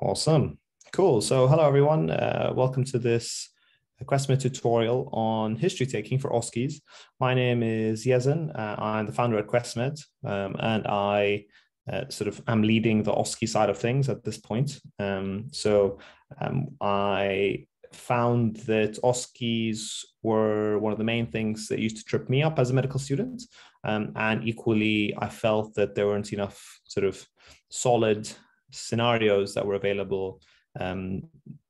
Awesome. Cool. So, hello everyone. Uh, welcome to this Quesmed tutorial on history taking for OSCEs. My name is Yezin. Uh, I'm the founder at Quesmed, um, and I uh, sort of am leading the OSCE side of things at this point. Um, so, um, I found that OSCEs were one of the main things that used to trip me up as a medical student. Um, and equally, I felt that there weren't enough sort of solid scenarios that were available um,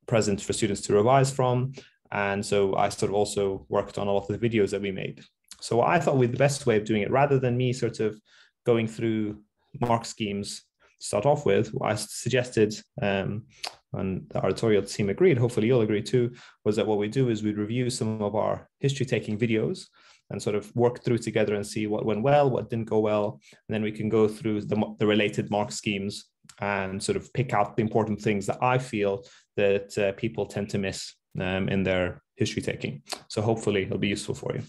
present for students to revise from. And so I sort of also worked on a lot of the videos that we made. So I thought would be the best way of doing it, rather than me sort of going through mark schemes to start off with, I suggested, um, and the tutorial team agreed, hopefully you'll agree too, was that what we do is we'd review some of our history taking videos and sort of work through together and see what went well, what didn't go well. And then we can go through the, the related mark schemes and sort of pick out the important things that I feel that uh, people tend to miss um, in their history taking. So hopefully it'll be useful for you.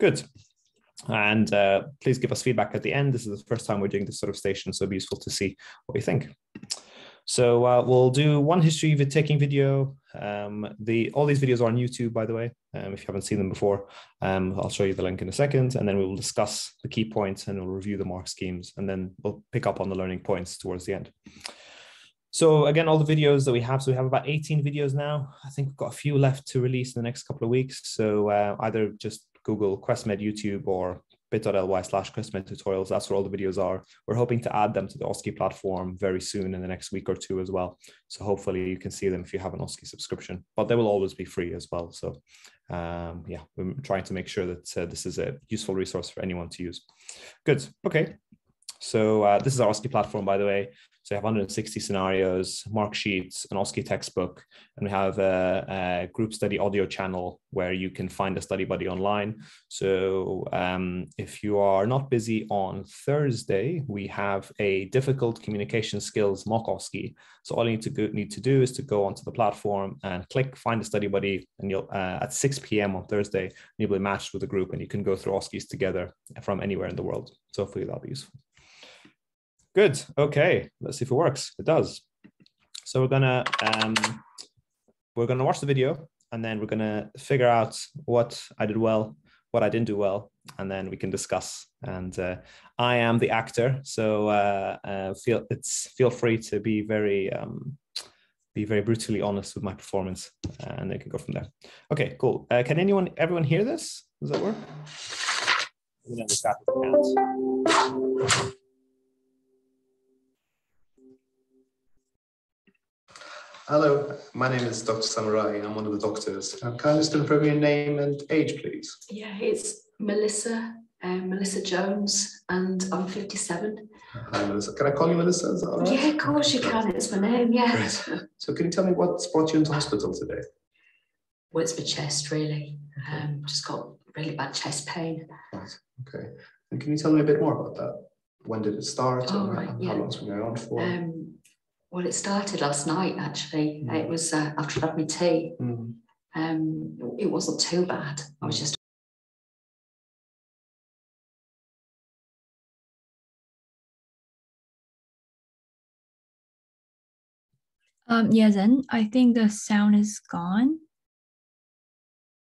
Good. And uh, please give us feedback at the end. This is the first time we're doing this sort of station, so it'll be useful to see what you think. So uh, we'll do one history taking video. Um, the all these videos are on YouTube, by the way. Um, if you haven't seen them before, um, I'll show you the link in a second, and then we will discuss the key points and we'll review the mark schemes, and then we'll pick up on the learning points towards the end. So again, all the videos that we have, so we have about 18 videos now. I think we've got a few left to release in the next couple of weeks. So uh, either just Google Quesmed YouTube or bit.ly slash Quesmed tutorials. That's where all the videos are. We're hoping to add them to the OSCE platform very soon in the next week or two as well. So hopefully you can see them if you have an OSCE subscription, but they will always be free as well. So um, yeah, we're trying to make sure that uh, this is a useful resource for anyone to use. Good. Okay. So uh, this is our OSCE platform, by the way. So we have 160 scenarios, mark sheets, an OSCE textbook, and we have a, a, group study audio channel where you can find a study buddy online. So um, if you are not busy on Thursday, we have a difficult communication skills mock OSCE. So all you need to go, need to do is to go onto the platform and click find a study buddy, and you'll uh, at 6 p.m. on Thursday, you'll be matched with a group, and you can go through OSCEs together from anywhere in the world. So hopefully that'll be useful. Good. Okay. Let's see if it works. It does. So we're gonna um, we're gonna watch the video and then we're gonna figure out what I did well, what I didn't do well, and then we can discuss. And uh, I am the actor, so uh, uh, feel it's feel free to be very um, be very brutally honest with my performance, and they can go from there. Okay, cool. Uh, can anyone, everyone hear this? Does that work? Hello, my name is Dr. Samurai. I'm one of the doctors. Um, can I just confirm your name and age, please? Yeah, it's Melissa, um, Melissa Jones, and I'm 57. Hi, Melissa. Can I call you Melissa? Is that all right? Yeah, of course you can. It's my name, yeah. Great. So can you tell me what's brought you into hospital today? Well, it's my chest, really. Um, just got really bad chest pain. Right. Okay. And can you tell me a bit more about that? When did it start? Oh, and right, how yeah. long it's been going on for? Um, well, it started last night, actually. Mm. It was uh, after I'd had my tea. Mm. Um, it wasn't too bad. I was Mm. just Um, yeah, then I think the sound is gone.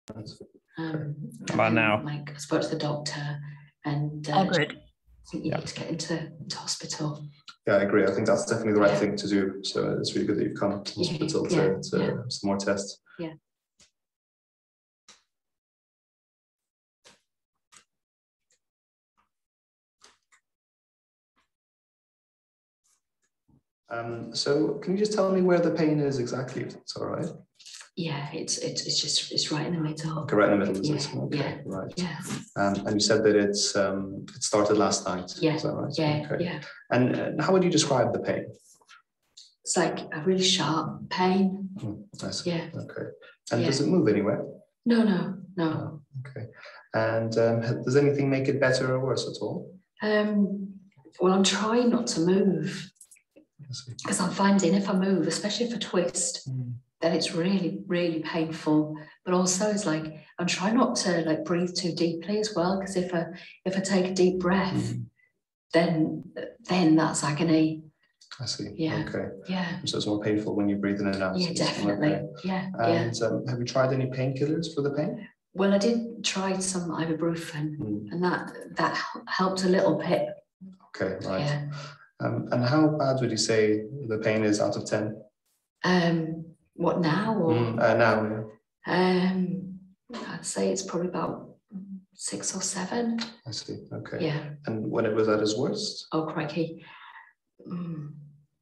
That's- um, How about now? Like I spoke to the doctor, and uh, All good. I think you Yeah. need to get into, into hospital. Yeah, I agree. I think that's definitely the right Yeah. thing to do. So it's really good that you've come to the hospital to, to some more tests. Yeah. Um, so can you just tell me where the pain is exactly, if it's all right? Yeah, it's it's it's just it's right in the middle. Okay, right in the middle, is it? Yeah, Okay, yeah. right. Yeah, Um, and you said that it's um, it started last night. Yeah, Is that right? yeah, Okay. yeah. And uh, how would you describe the pain? It's like a really sharp pain. I see. Yeah. Okay. And Yeah. does it move anywhere? No, no, no. No. Okay. And um, does anything make it better or worse at all? Um, well, I'm trying not to move because I'm finding if I move, especially if I twist, Mm. Then it's really, really painful. But also, it's like I'm trying not to like breathe too deeply as well because if I if I take a deep breath, Mm. then then that's agony. I see. Yeah. Okay. Yeah. So it's more painful when you breathe in and out. Yeah, definitely. Okay. Yeah. Yeah. And um, have you tried any painkillers for the pain? Well, I did try some ibuprofen, Mm, and that that helped a little bit. Okay, right. Yeah. Um, and how bad would you say the pain is out of 10? Um, what now? Or Mm, uh, now, yeah. um, I'd say it's probably about six or seven. I see. Okay. Yeah. And when it was at its worst? Oh crikey. Mm,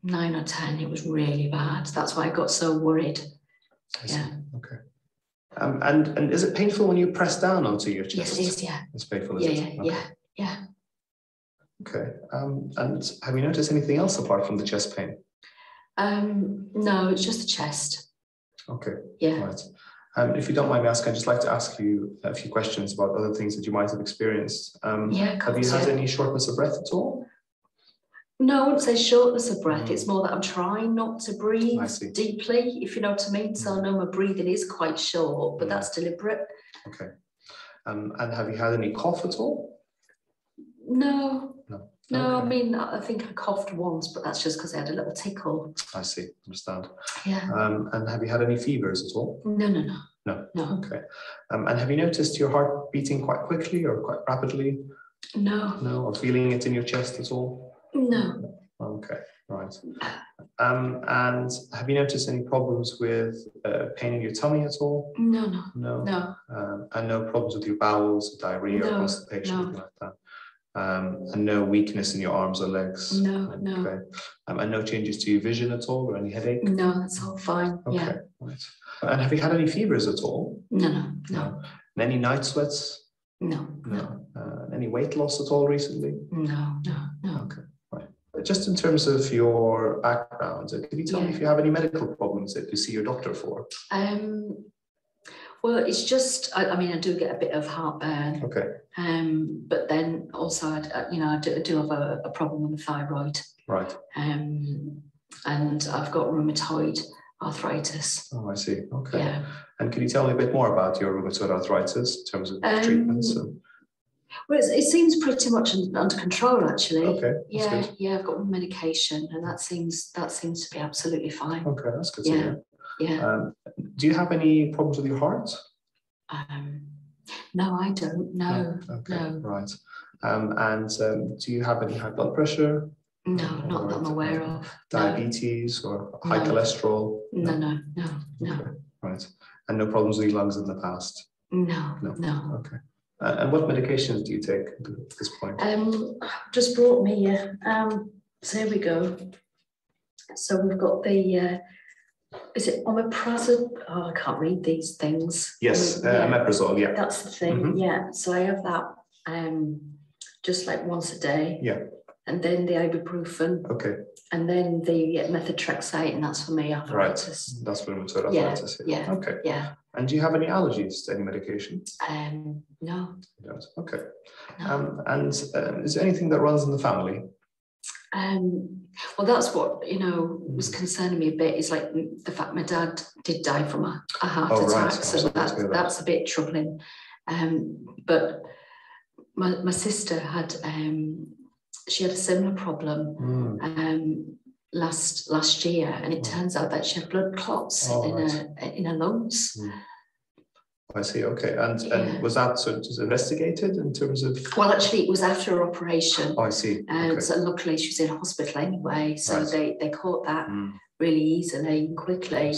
nine or ten. It was really bad. That's why I got so worried. I see. Yeah. Okay. Um, and and is it painful when you press down onto your chest? Yes, it is. Yeah. It's painful. Yeah. Yeah. Okay. Yeah. Yeah. Okay. Um, and have you noticed anything else apart from the chest pain? Um, no, it's just the chest. Okay. Yeah. Right. Um, if you don't mind me asking, I'd just like to ask you a few questions about other things that you might have experienced. Um, Yeah. have you had any shortness of breath at all? No, I wouldn't say shortness of breath. Mm. It's more that I'm trying not to breathe deeply, if you know what I mean. So I know my breathing is quite short, but Mm. that's deliberate. Okay. Um, and have you had any cough at all? No, No. No. I mean, I think I coughed once, but that's just because I had a little tickle. I see. Understand. Yeah. Um, and have you had any fevers at all? No, no, no. No. No, Okay. Um, and have you noticed your heart beating quite quickly or quite rapidly? no, No, or feeling it in your chest at all? no, Okay, right. Um, and have you noticed any problems with uh, pain in your tummy at all? no, no, No. no, Um, and no problems with your bowels, diarrhea, or constipation, no. anything like that. Um, and no weakness in your arms or legs. no, no, Okay. Um, and no changes to your vision at all, or any headache? no. That's all fine. Okay, Yeah. right. And have you had any fevers at all? No, no, no, And any night sweats? no, no, Uh, any weight loss at all recently? no, no, no. Okay, right. Just in terms of your background, uh, can you tell me if you have any medical problems that you see your doctor for? Um, well, it's just. I, I mean, I do get a bit of heartburn. Okay, Um, but then also, I, I- you know, I do, I do have a, a problem with the thyroid, right. um, and I've got rheumatoid arthritis. Oh, I see. Okay. Yeah. And can you tell me a bit more about your rheumatoid arthritis in terms of Um, treatments? and- Well, it's, it seems pretty much under control, actually. Okay, Yeah, good. yeah, I've got medication, and that seems that seems to be absolutely fine. Okay, that's good to Yeah. Hear. Yeah. Um, do you have any problems with your heart? Um, no, I don't. No, Okay, no. right. Um, and um, do you have any high blood pressure, no, not that I'm aware of. No, diabetes, or high No. cholesterol? no, no, no, no, Okay, right. And no problems with your lungs in the past? no, No. no. Okay. Uh, and what medications do you take at this point? Um, just brought me here. Um, so here we go. So we've got the, uh, is it omeprazole? Oh, I can't read these things. yes, Um, uh, yeah, omeprazole, yeah. that's the thing. Mhm. Yeah. So I have that um, just like once a day. Yeah. And then the ibuprofen, Okay, and then the methotrexate, and that's for me arthritis. Right, that's rheumatoid Yeah, arthritis. yeah. Okay. Yeah. And do you have any allergies to any medication? Um, no, You don't. Okay. no. Um, and uh, is there anything that runs in the family? Um, well, that's what you know was Mm. concerning me a bit. Is like the fact my dad did die from a, a heart Oh, attack, I'm so that, that's a bit troubling. Um, but my my sister had um, she had a similar problem Mm, um, last last year, and it Mm. turns out that she had blood clots Oh, in right. her in her lungs. I see. Okay. And Yeah. and was that sort of just investigated in terms of? Well, actually, it was after her operation. Oh, I see. And Okay. so luckily she was in hospital anyway, so Right. they, they caught that Mm, really easily and quickly.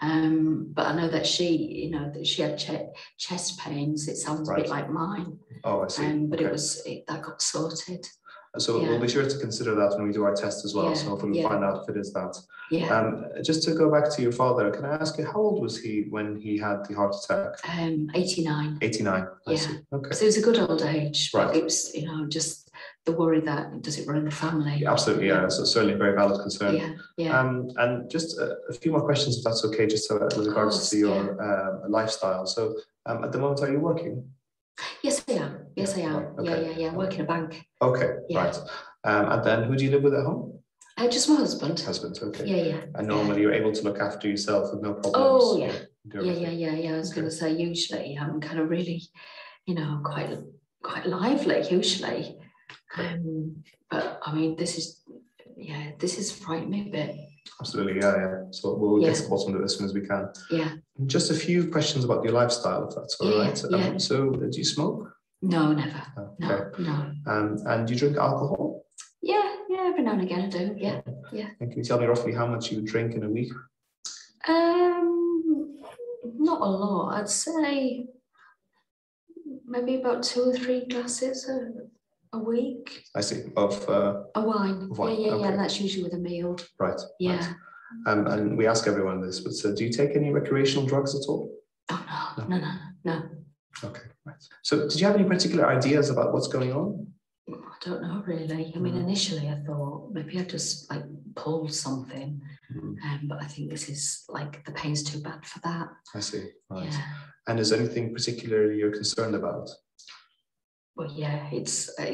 Um, but I know that she, you know, that she had che- chest pains. It sounds a bit like mine, Oh, I see. um, but Okay. it was it, that got sorted. So yeah. we'll be sure to consider that when we do our test as well. Yeah, So hopefully we'll yeah. find out if it is that. Yeah, Um, just to go back to your father, can I ask you how old was he when he had the heart attack? um, eighty nine. 89. I Yeah. see. Okay. So it was a good old age, Right. it was, you know, just the worry that does it run in the family? Absolutely. Yeah. So certainly a very valid concern. Yeah, yeah. Um, and just a, a few more questions, if that's okay, just so, with regards course, to your uh, lifestyle. So um, at the moment, are you working? Yes, I am. Yes, I am. right, Yeah, okay. yeah, yeah. I work in a bank. Okay, Yeah. right. Um, and then who do you live with at home? Uh, just my husband. Husband. Okay. Yeah, yeah. And yeah. normally you're able to look after yourself with no problems. Oh, yeah. Yeah, yeah, yeah, yeah. I was going to say usually I'm kind of really, you know, quite quite lively usually. Um, but I mean, this is yeah, this is frightening me a bit. Absolutely, yeah, yeah. So we'll Yeah. get to the bottom of it as soon as we can. Yeah, Just a few questions about your lifestyle, if that's all Yeah, right. yeah. Um, so, uh, do you smoke? no, never. Okay. No, no. Um, and do you drink alcohol? Yeah, yeah, every now and again I do. Yeah. And can you tell me roughly how much you drink in a week? Um, not a lot. I'd say maybe about two or three glasses a, week. I see. Of uh, A wine. Wine, Yeah, yeah, yeah. okay. And that's usually with a meal. right. right. Yeah. Um, and we ask everyone this, but so do you take any recreational drugs at all? Oh no, no, no, no. Okay, right. So, did you have any particular ideas about what's going on? I don't know really. I mean, Mm. initially I thought maybe I just like pulled something, Mhm. um, but I think this is like the pain's too bad for that. I see. Right. Yeah. And is anything particularly you're concerned about? Well, yeah, it's uh,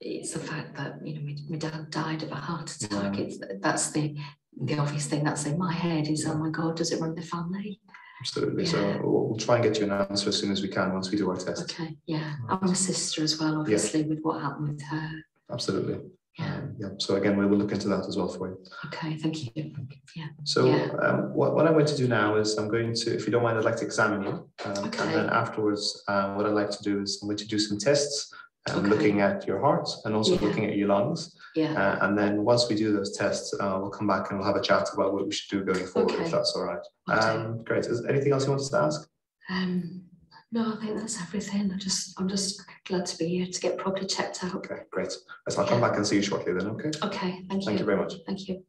it's the fact that you know my, my dad died of a heart attack. Yeah. It's that's the the obvious thing that's in my head is oh my god, does it run the family? Absolutely. So Yeah. we'll, we'll try and get you an answer as soon as we can once we do our test. Okay, yeah, I'm a sister as well, obviously, with what happened with her. Absolutely. Yeah. Yeah. So again, we will look into that as well for you. Okay, thank you. Yeah. So Yeah. um, what, what I'm going to do now is I'm going to, if you don't mind, I'd like to examine you. Um, Okay. And then afterwards, uh, what I'd like to do is I'm going to do some tests, um, Okay. looking at your heart and also Yeah. looking at your lungs. Yeah. Uh, and then once we do those tests, uh, we'll come back and we'll have a chat about what we should do going forward, Okay. if that's all right. Okay. Um, great. Is there anything else you want us to ask? Um, no, I think that's everything. I just, I'm just glad to be here to get properly checked out. Okay, great. Yes, I'll come back and see you shortly then, okay? Okay, thank you. Thank you very much. Thank you.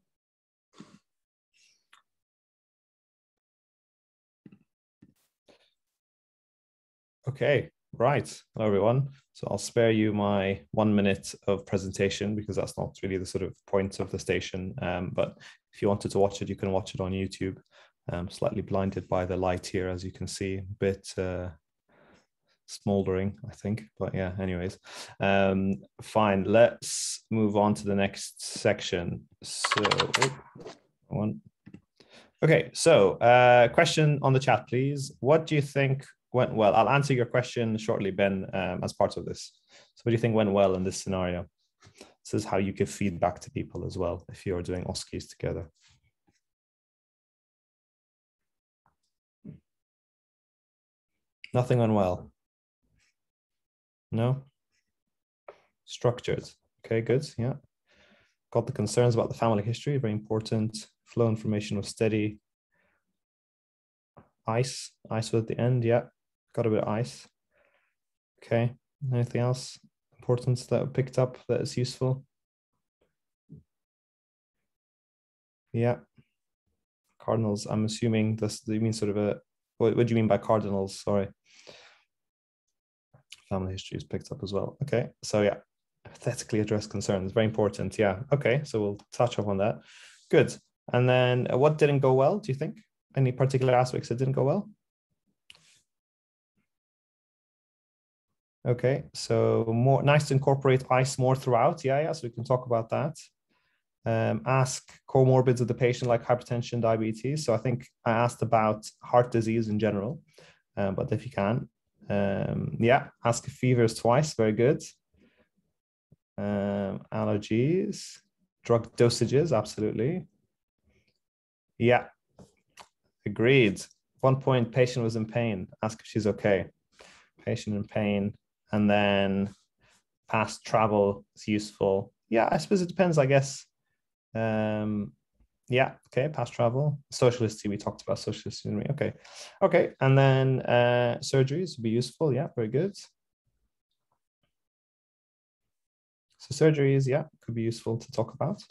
Okay, right. Hello, everyone. So I'll spare you my one minute of presentation because that's not really the sort of point of the station. Um, but if you wanted to watch it, you can watch it on YouTube. Um, slightly blinded by the light here, as you can see, a bit uh, smoldering, I think. But yeah, anyways, um, fine. Let's move on to the next section. So, one. Okay, so uh, question on the chat, please. What do you think went well? I'll answer your question shortly, Ben, um, as part of this. So, what do you think went well in this scenario? This is how you give feedback to people as well if you're doing OSCEs together. Nothing went well. No. Structured. Okay, good. Yeah. Got the concerns about the family history, very important. Flow information was steady. Ice, ice at the end. Yeah, got a bit of ice. Okay, anything else important that I picked up that is useful? Yeah, cardinals. I'm assuming this. You mean sort of a. What, what do you mean by cardinals? Sorry. Family history is picked up as well. Okay, so yeah, hypothetically address concerns. Very important. Yeah. Okay, so we'll touch up on that. Good. And then uh, what didn't go well? Do you think any particular aspects that didn't go well? Okay, so more nice to incorporate ice more throughout. Yeah, yeah. So we can talk about that. Um, ask comorbids of the patient like hypertension, diabetes. So I think I asked about heart disease in general, um, but if you can, um, yeah, ask if fevers twice. Very good. Um, allergies, drug dosages, absolutely. Yeah, agreed. One point, patient was in pain. Ask if she's okay. Patient in pain, and then past travel is useful. Yeah, I suppose it depends. I guess. Um, yeah, okay, past travel, social history. We talked about social history. Okay, okay, and then uh, surgeries would be useful. Yeah, very good. So surgeries, yeah, could be useful to talk about.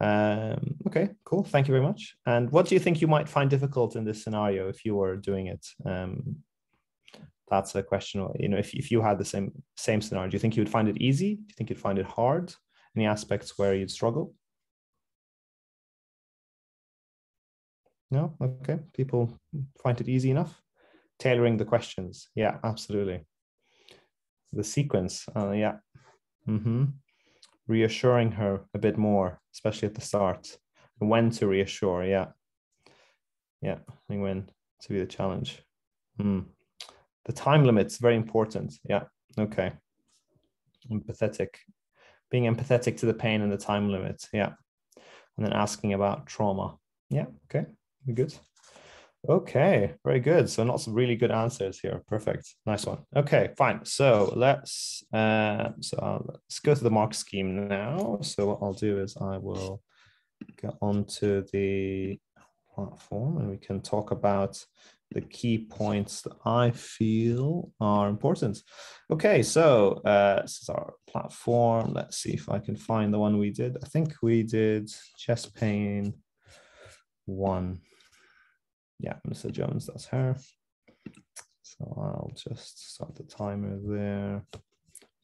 Um, okay, cool. Thank you very much. And what do you think you might find difficult in this scenario if you were doing it? Um, that's a question. You know, if, if you had the same same scenario, do you think you would find it easy? Do you think you'd find it hard? Any aspects where you'd struggle? No. Okay. People find it easy enough. Tailoring the questions. Yeah, absolutely. The sequence. Uh, yeah. Mm-hmm reassuring her a bit more, especially at the start. When to reassure, yeah. Yeah, when to be the challenge. Mm. The time limit's very important. Yeah, okay. Empathetic, being empathetic to the pain and the time limit. Yeah. And then asking about trauma. Yeah. Okay. Good. Okay, very good. So not some really good answers here. Perfect. Nice one. Okay, fine. So let's uh, so I'll, let's go to the mark scheme now. So what I'll do is I will get onto the platform and we can talk about the key points that I feel are important. Okay, so uh, this is our platform. Let's see if I can find the one we did. I think we did chest pain one. Yeah, Mr. Jones, that's her. So I'll just start the timer there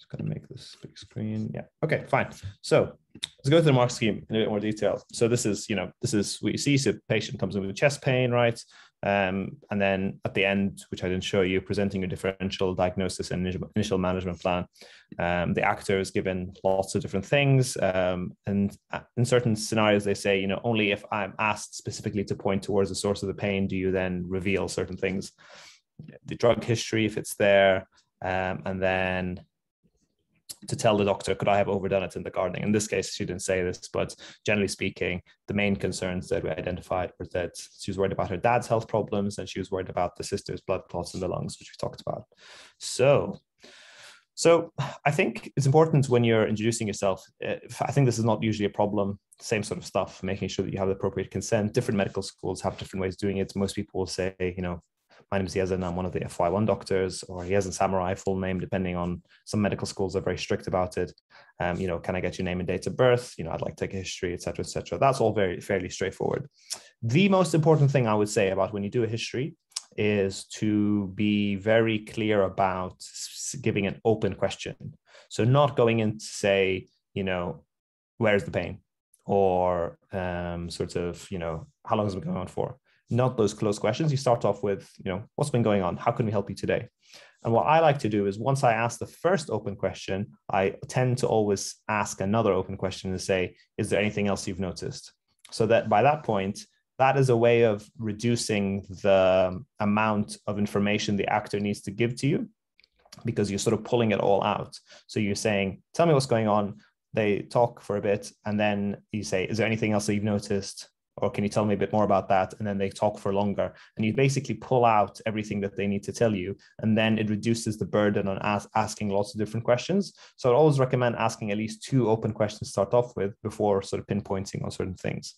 Just to make this big screen. Yeah. Okay, fine. So let's go through the mark scheme in a bit more detail. So this is, you know, this is what you see. So patient comes in with chest pain, right? Um, and then at the end, which I didn't show you, presenting a differential diagnosis and initial management plan. Um, the actor is given lots of different things. Um, and in certain scenarios, they say, you know, only if I'm asked specifically to point towards the source of the pain, do you then reveal certain things. The drug history, if it's there, um, and then to tell the doctor, could I have overdone it in the gardening? In this case, she didn't say this, but generally speaking, the main concerns that we identified were that she was worried about her dad's health problems and she was worried about the sister's blood clots in the lungs, which we talked about. So, so I think it's important when you're introducing yourself. Eh, I think this is not usually a problem. Same sort of stuff, making sure that you have the appropriate consent. Different medical schools have different ways of doing it. Most people will say, you know, my name is Yazin. I'm one of the FY1 doctors, or Yazin Samurai, full name, depending on some medical schools are very strict about it. Um, you know, can I get your name and date of birth? You know, I'd like to take a history, etc., etc. That's all very fairly straightforward. The most important thing I would say about when you do a history is to be very clear about giving an open question. So not going in to say, you know, where's the pain, or um, sort of, you know, how long has it been going on for? Not those close questions. You start off with, you know, what's been going on? How can we help you today? And what I like to do is once I ask the first open question, I tend to always ask another open question and say, is there anything else you've noticed? So that by that point, that is a way of reducing the amount of information the actor needs to give to you because you're sort of pulling it all out. So you're saying, tell me what's going on. They talk for a bit and then you say, is there anything else that you've noticed? Or can you tell me a bit more about that? And then they talk for longer. And you basically pull out everything that they need to tell you. And then it reduces the burden on as- asking lots of different questions. So i always recommend asking at least two open questions to start off with before sort of pinpointing on certain things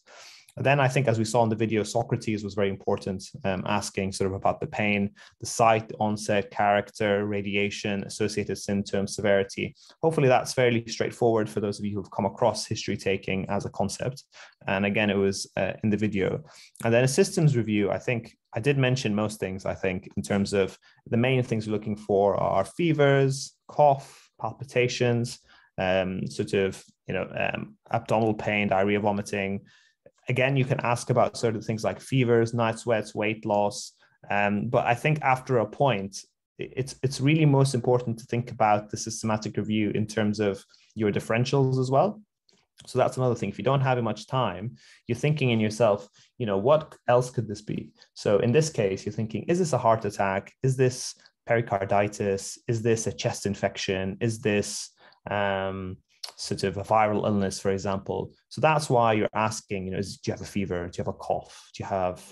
then I think, as we saw in the video, Socrates was very important, um, asking sort of about the pain, the site, onset, character, radiation, associated symptoms, severity. Hopefully, that's fairly straightforward for those of you who've come across history taking as a concept. And again, it was uh, in the video. And then a systems review, I think I did mention most things, I think, in terms of the main things we're looking for are fevers, cough, palpitations, um, sort of, you know, um, abdominal pain, diarrhea, vomiting, again, you can ask about certain things like fevers, night sweats, weight loss. Um, but I think after a point, it's it's really most important to think about the systematic review in terms of your differentials as well. So that's another thing. If you don't have much time, you're thinking in yourself, you know, what else could this be? So in this case, you're thinking, is this a heart attack? Is this pericarditis? Is this a chest infection? Is this um, sort of a viral illness, for example. So that's why you're asking, you know, is, do you have a fever? Do you have a cough? Do you have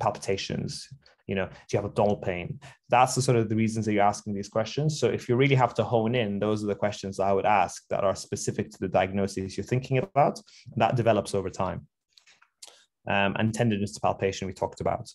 palpitations? You know, do you have abdominal pain? That's the sort of the reasons that you're asking these questions. So if you really have to hone in, those are the questions I would ask that are specific to the diagnosis you're thinking about. that develops over time. Um, and tenderness to palpation we talked about.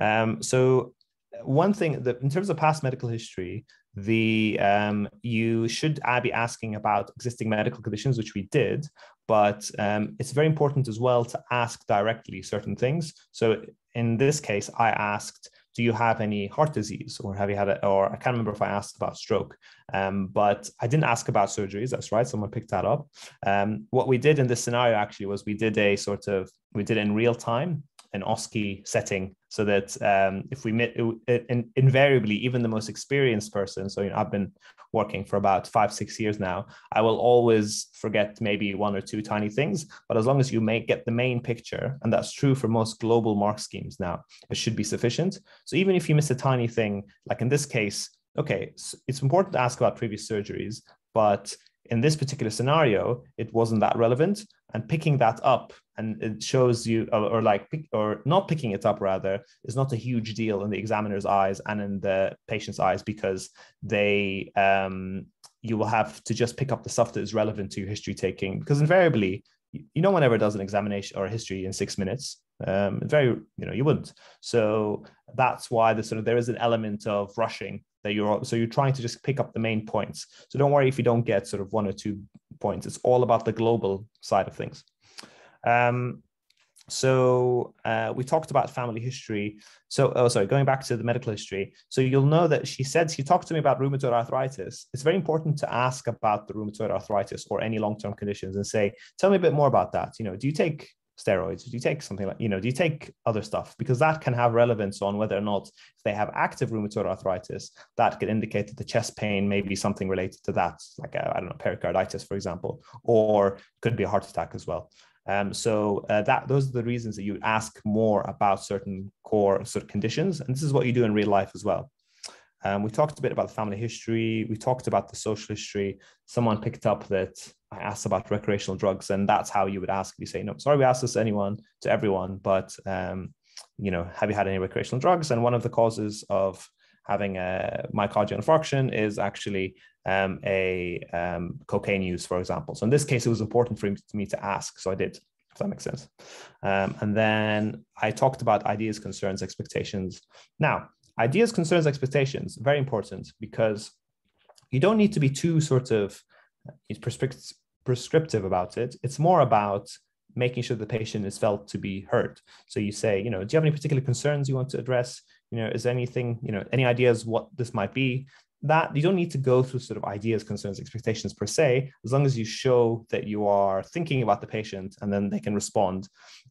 Um, so one thing that in terms of past medical history, the um, you should be asking about existing medical conditions, which we did, but um, it's very important as well to ask directly certain things. So in this case, I asked, do you have any heart disease or have you had it? Or I can't remember if I asked about stroke, um, but I didn't ask about surgeries. That's right. Someone picked that up. Um, what we did in this scenario actually was we did a sort of, we did in real time an OSCE setting so that um, if we met it, in, invariably even the most experienced person so you know i've been working for about five six years now i will always forget maybe one or two tiny things but as long as you make get the main picture and that's true for most global mark schemes now it should be sufficient so even if you miss a tiny thing like in this case okay it's important to ask about previous surgeries but in this particular scenario, it wasn't that relevant. And picking that up and it shows you, or, or like, or not picking it up rather, is not a huge deal in the examiner's eyes and in the patient's eyes because they, um, you will have to just pick up the stuff that is relevant to your history taking because invariably, you no one ever does an examination or a history in six minutes. Um, very, you know, you wouldn't. So that's why the sort of there is an element of rushing that you're so you're trying to just pick up the main points so don't worry if you don't get sort of one or two points it's all about the global side of things um, so uh, we talked about family history so oh sorry going back to the medical history so you'll know that she said she talked to me about rheumatoid arthritis it's very important to ask about the rheumatoid arthritis or any long-term conditions and say tell me a bit more about that you know do you take steroids? Do you take something like, you know, do you take other stuff? Because that can have relevance on whether or not if they have active rheumatoid arthritis, that could indicate that the chest pain may be something related to that, like I don't know, pericarditis, for example, or could be a heart attack as well. Um, so uh, that those are the reasons that you ask more about certain core sort of conditions, and this is what you do in real life as well. Um, we talked a bit about the family history. We talked about the social history. Someone picked up that I asked about recreational drugs, and that's how you would ask. You say, "No, sorry, we asked this to anyone, to everyone, but um, you know, have you had any recreational drugs?" And one of the causes of having a myocardial infarction is actually um, a um, cocaine use, for example. So in this case, it was important for me to ask, so I did. If that makes sense. Um, and then I talked about ideas, concerns, expectations. Now, ideas, concerns, expectations, very important because you don't need to be too sort of prescriptive about it. It's more about making sure the patient is felt to be heard. So you say, you know, do you have any particular concerns you want to address? You know, is anything, you know, any ideas what this might be? That you don't need to go through sort of ideas, concerns, expectations per se, as long as you show that you are thinking about the patient and then they can respond.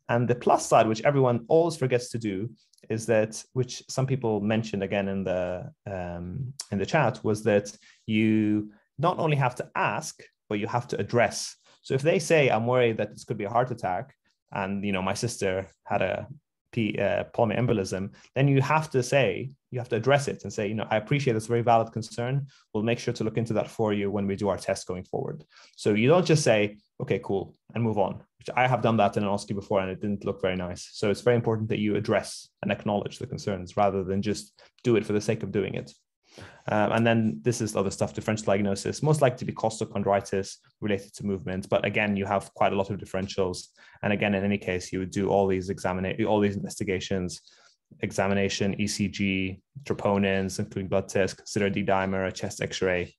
And the plus side, which everyone always forgets to do, is that which some people mentioned again in the um, in the chat was that you not only have to ask but you have to address so if they say i'm worried that this could be a heart attack and you know my sister had a P, uh, pulmonary embolism, then you have to say, you have to address it and say, you know, I appreciate this very valid concern. We'll make sure to look into that for you when we do our test going forward. So you don't just say, okay, cool, and move on, which I have done that in an OSCE before and it didn't look very nice. So it's very important that you address and acknowledge the concerns rather than just do it for the sake of doing it. Um, and then this is other stuff, differential diagnosis, most likely to be costochondritis related to movement. But again, you have quite a lot of differentials. And again, in any case, you would do all these examine all these investigations, examination, ECG, troponins, including blood tests, consider D-dimer, a chest X-ray.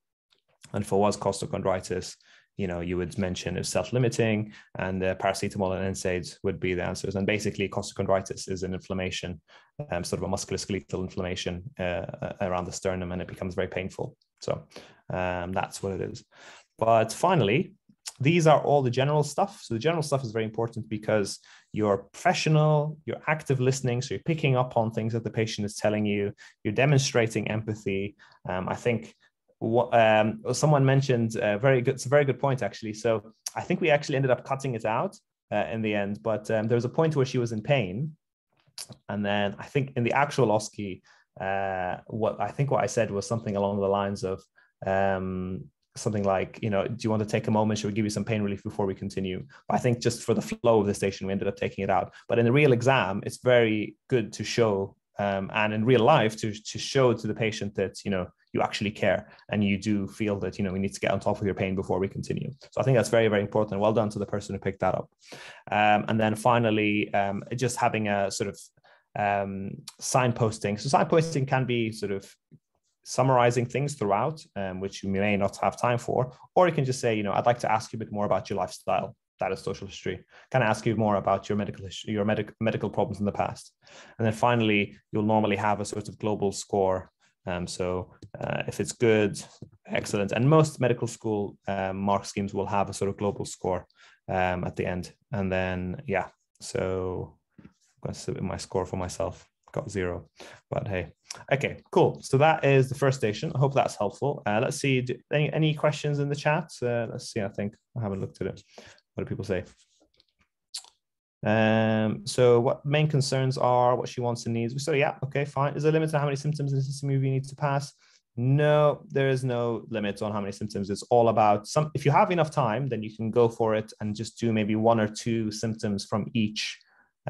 And for was costochondritis, you know, you would mention is self-limiting and uh, paracetamol and NSAIDs would be the answers. And basically costochondritis is an inflammation, um, sort of a musculoskeletal inflammation uh, around the sternum and it becomes very painful. So um, that's what it is. But finally, these are all the general stuff. So the general stuff is very important because you're professional, you're active listening, so you're picking up on things that the patient is telling you, you're demonstrating empathy. Um, I think um, someone mentioned a very good, it's a very good point actually. So I think we actually ended up cutting it out uh, in the end, but um, there was a point where she was in pain, and then I think in the actual OSCE, uh, what I think what I said was something along the lines of um, something like, you know, do you want to take a moment? Should we give you some pain relief before we continue? But I think just for the flow of the station, we ended up taking it out. But in the real exam, it's very good to show um, and in real life to, to show to the patient that, you know, you actually care and you do feel that you know we need to get on top of your pain before we continue so i think that's very very important well done to the person who picked that up um, and then finally um, just having a sort of um, signposting so signposting can be sort of summarizing things throughout um, which you may not have time for or you can just say you know i'd like to ask you a bit more about your lifestyle that is social history. Can I ask you more about your medical history, your medical medical problems in the past? And then finally, you'll normally have a sort of global score um, so uh, if it's good, excellent. And most medical school um, mark schemes will have a sort of global score um, at the end. And then, yeah, so I'm going to submit my score for myself. Got zero, but hey, okay, cool. So that is the first station. I hope that's helpful. Uh, let's see, do, any, any questions in the chat? Uh, let's see, I think I haven't looked at it. What do people say? Um, so what main concerns are, what she wants and needs. So yeah, okay, fine. Is there a limit to how many symptoms in the system you need to pass? No, there is no limit on how many symptoms. It's all about some. If you have enough time, then you can go for it and just do maybe one or two symptoms from each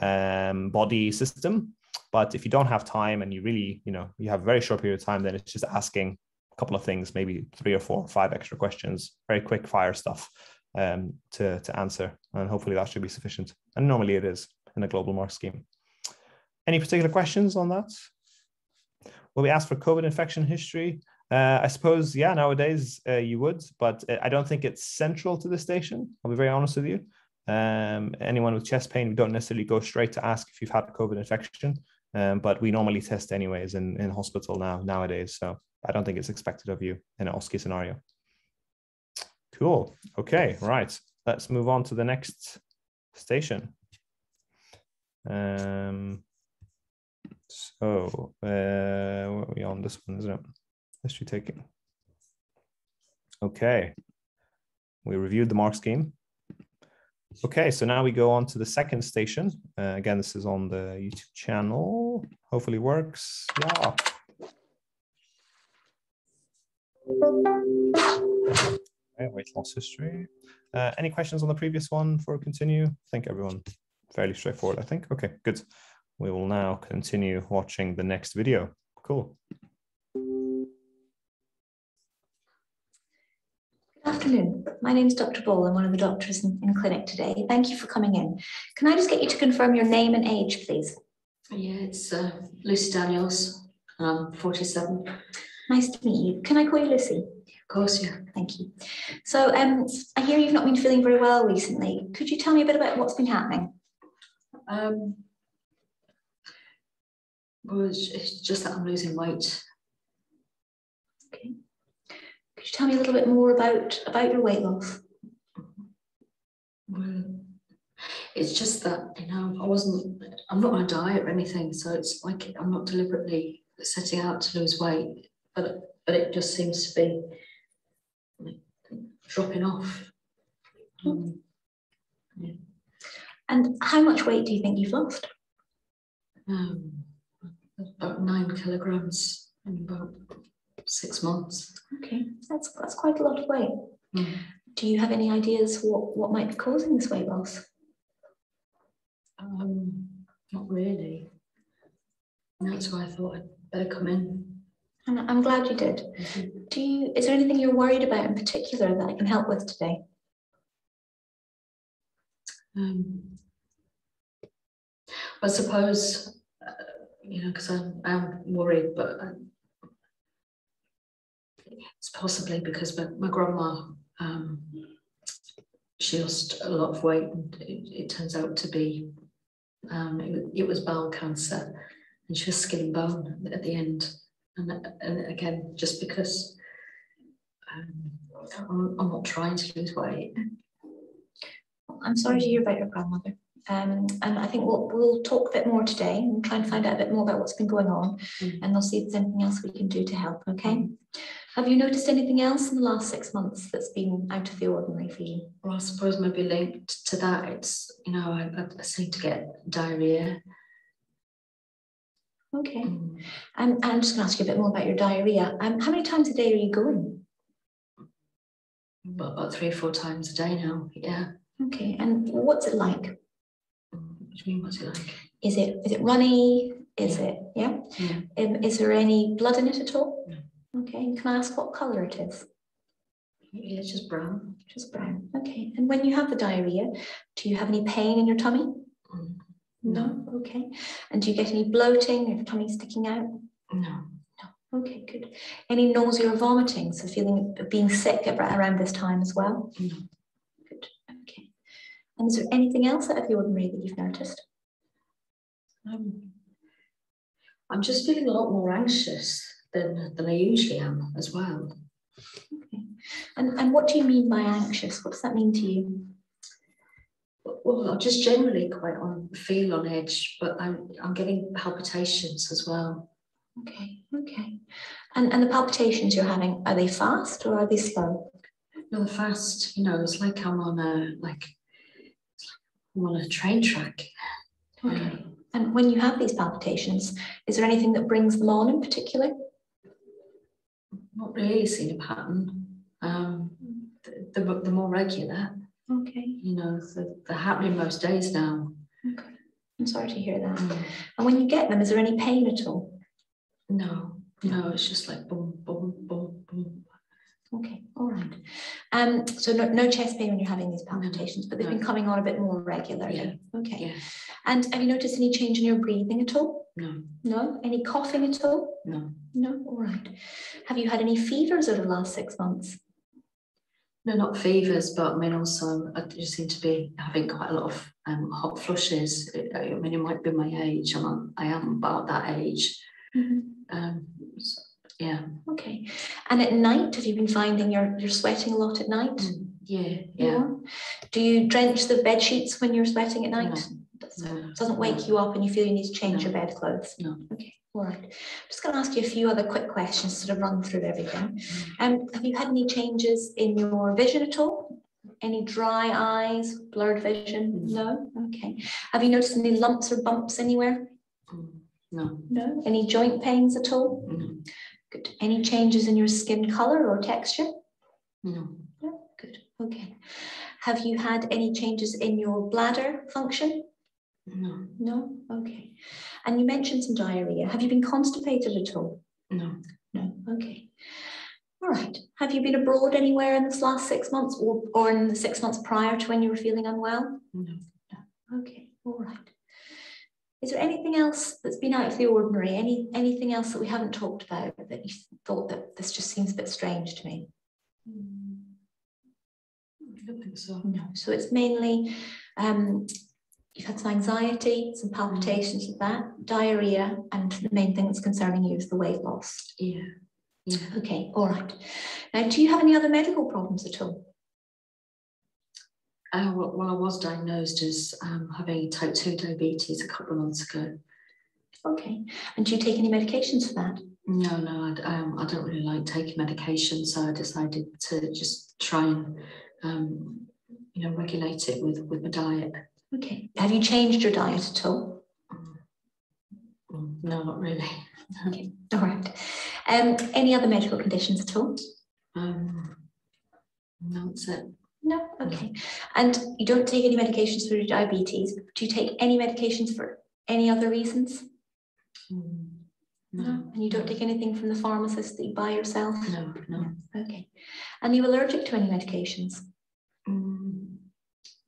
um, body system. But if you don't have time and you really, you know, you have a very short period of time, then it's just asking a couple of things, maybe three or four or five extra questions, very quick fire stuff um, to, to answer. And hopefully that should be sufficient. And normally it is in a global mark scheme. Any particular questions on that? Will we ask for COVID infection history? Uh, I suppose, yeah, nowadays uh, you would, but uh, I don't think it's central to the station. I'll be very honest with you. Um, anyone with chest pain, we don't necessarily go straight to ask if you've had a COVID infection, um, but we normally test anyways in, in hospital now nowadays. So I don't think it's expected of you in an OSCE scenario. Cool. Okay, right. Let's move on to the next station. Um, so, uh, what are we on this one, isn't it? History taking. Okay. We reviewed the mark scheme. Okay, so now we go on to the second station. Uh, again, this is on the YouTube channel. Hopefully works. Yeah. Okay, weight loss history. Uh, any questions on the previous one before we continue? I think everyone fairly straightforward, I think. Okay, good. We will now continue watching the next video. Cool. Good afternoon. My name is Dr. Ball. I'm one of the doctors in, in clinic today. Thank you for coming in. Can I just get you to confirm your name and age, please? Yeah, it's uh, Lucy Daniels. I'm 47. Nice to meet you. Can I call you Lucy? Of course, yeah. Thank you. So um, I hear you've not been feeling very well recently. Could you tell me a bit about what's been happening? Um, well, it's, just that I'm losing weight. Okay. Could you tell me a little bit more about about your weight loss? Well, it's just that, you know, I wasn't, I'm not on a diet or anything. So it's like I'm not deliberately setting out to lose weight, but, but it just seems to be dropping off. Um, And how much weight do you think you've lost? um, about nine kilograms in about six months. Okay, that's that's quite a lot of weight. Mm. Do you have any ideas what, what might be causing this weight loss? Um, not really. And that's why I thought I'd better come in. And I'm glad you did. Do you is there anything you're worried about in particular that I can help with today? Um, I suppose, uh, you know, because I'm, I'm worried, but um, it's possibly because my, my grandma, um, she lost a lot of weight and it, it turns out to be, um, it, it was bowel cancer and she was skin and bone at the end. And, and again, just because um, I'm, I'm not trying to lose weight. I'm sorry to hear about your grandmother. Um, and I think we'll, we'll talk a bit more today and try and find out a bit more about what's been going on. Mm. And we'll see if there's anything else we can do to help. Okay. Have you noticed anything else in the last six months that's been out of the ordinary for you? Well, I suppose maybe linked to that, it's, you know, I, I seem to get diarrhea. Okay. Mm. Um, I'm just going to ask you a bit more about your diarrhea. Um, how many times a day are you going? About, about three or four times a day now. Yeah. Okay. And what's it like? What do you mean? What's it like? Is it is it runny? Is it yeah? Yeah. Um, is there any blood in it at all? No. Okay. Can I ask what colour it is? Yeah, it's just brown. Just brown. Okay. And when you have the diarrhea, do you have any pain in your tummy? No. Okay. And do you get any bloating? Your tummy sticking out? No. No. Okay, good. Any nausea or vomiting? So feeling being sick around this time as well? No. Good. Okay. And is there anything else out of the ordinary that you've noticed? Um, I'm just feeling a lot more anxious than, than I usually am as well. Okay. And and what do you mean by anxious? What does that mean to you? Well, I'm just generally quite on feel on edge, but I'm I'm getting palpitations as well. Okay, okay. And and the palpitations you're having, are they fast or are they slow? No, the fast, you know, it's like I'm on a like like I'm on a train track. Okay. And when you have these palpitations, is there anything that brings them on in particular? not really seen a pattern. Um, the, the, the more regular, Okay, you know, the, they're happening most days now. okay. I'm sorry to hear that. Mm. And when you get them, is there any pain at all? No, no, it's just like boom, boom, boom, boom. Okay, all right. Um, so no, no chest pain when you're having these palpitations, but they've been coming on a bit more regularly. Yeah. Okay. Yeah, And have you noticed any change in your breathing at all? no, No? Any coughing at all? no. No? All right. Have you had any fevers over the last six months? No, not fevers, but I mean, also, I just seem to be having quite a lot of um, hot flushes. It- I mean, it might be my age. I'm, I am about that age. Um, so, yeah, Okay. And at night, have you been finding you're you're sweating a lot at night? Mm, yeah, yeah. Do you drench the bed sheets when you're sweating at night? No, Doesn't wake no. you up and you feel you need to change your bed clothes? No. Okay, all right. I'm just going to ask you a few other quick questions to sort of run through everything. Um, have you had any changes in your vision at all? Any dry eyes, blurred vision? No? Okay. Have you noticed any lumps or bumps anywhere? No, No. Any joint pains at all? no, Good. Any changes in your skin color or texture? no, No. Good. Okay. Have you had any changes in your bladder function? No, No? Okay. And you mentioned some diarrhea. Have you been constipated at all? no, No. Okay. All right. Have you been abroad anywhere in this last six months or, or in the six months prior to when you were feeling unwell? no. No. Okay. All right. Is there anything else that's been out of the ordinary? Any anything else that we haven't talked about that you thought that this just seems a bit strange to me? Mm. I don't think so. No. So it's mainly um, you've had some anxiety, some palpitations with that, diarrhea, and the main thing that's concerning you is the weight loss. Yeah, yeah. Okay, all right. Now, do you have any other medical problems at all? Uh, well, I was diagnosed as um, having type 2 diabetes a couple of months ago. Okay. And do you take any medications for that? No, no, I, um, I don't really like taking medication, so I decided to just try and, um, you know, regulate it with, with my diet. Okay. Have you changed your diet at all? Mm. No, not really. Okay. All right. Um, any other medical conditions at all? Um, no, that's it. No. Okay. And you don't take any medications for your diabetes. Do you take any medications for any other reasons? Mm, No, And you don't take anything from the pharmacist that you buy yourself? no, no. Okay. And are you allergic to any medications?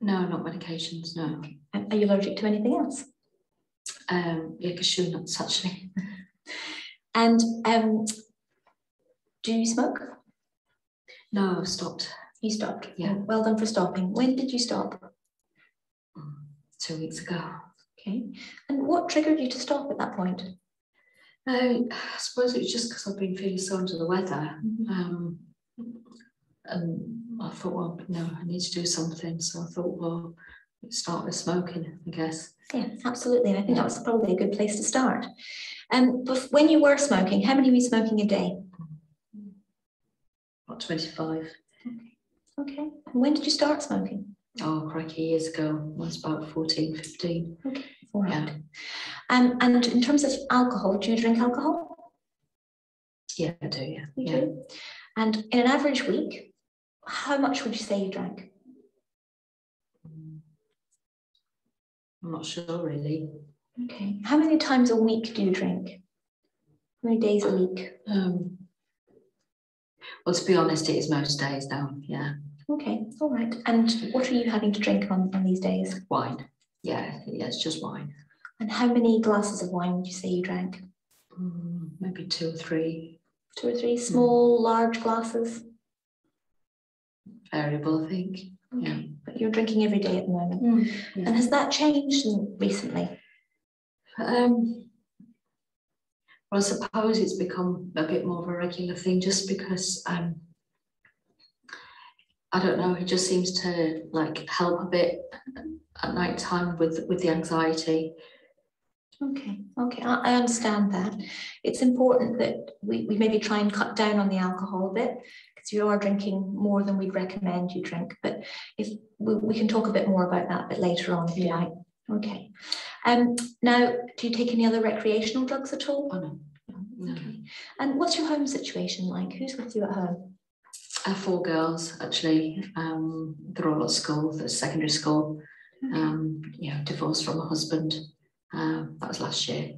No, not medications, no. And Are you allergic to anything else? Um, yeah, cashew nuts actually. And um, do you smoke? No, I've stopped You stopped. Yeah. Well done for stopping. When did you stop? mm, two weeks ago. Okay. And what triggered you to stop at that point? Um, I suppose it was just because I've been feeling so under the weather. Um, and I thought, well, no, I need to do something. So I thought, well, start with smoking, I guess. Yeah, absolutely. And I think that was probably a good place to start. Um, but when you were smoking, how many were you smoking a day? About 25. Okay. And when did you start smoking? Oh, crikey, years ago. I was about 14, 15. All right. Yeah. Um, and in terms of alcohol, do you drink alcohol? Yeah, I do, yeah. You yeah. do. And in an average week, how much would you say you drank? Mm. I'm not sure really. Okay. How many times a week do you drink? How many days a week? Um, well, to be honest, it is most days now. Yeah, Okay, all right. And what are you having to drink on, on these days? wine. Yeah, yeah, it's just wine. And how many glasses of wine would you say you drank? Mm, maybe two or three. Two or three small, large glasses? Variable, I think. Yeah. But you're drinking every day at the moment. Yeah. And has that changed recently? Um, well, I suppose it's become a bit more of a regular thing just because um, I don't know, it just seems to like help a bit at night time with with the anxiety. Okay, okay, I, I understand that. It's important that we, we maybe try and cut down on the alcohol a bit because you are drinking more than we'd recommend you drink. But if we, we can talk a bit more about that a bit later on if you Yeah. like. Okay. Um, now, do you take any other recreational drugs at all? Oh no, No. Okay. And what's your home situation like? Who's with you at home? Have four girls actually. Um, they're all at school, they're secondary school. Um, yeah, divorced from a husband. Um, that was last year.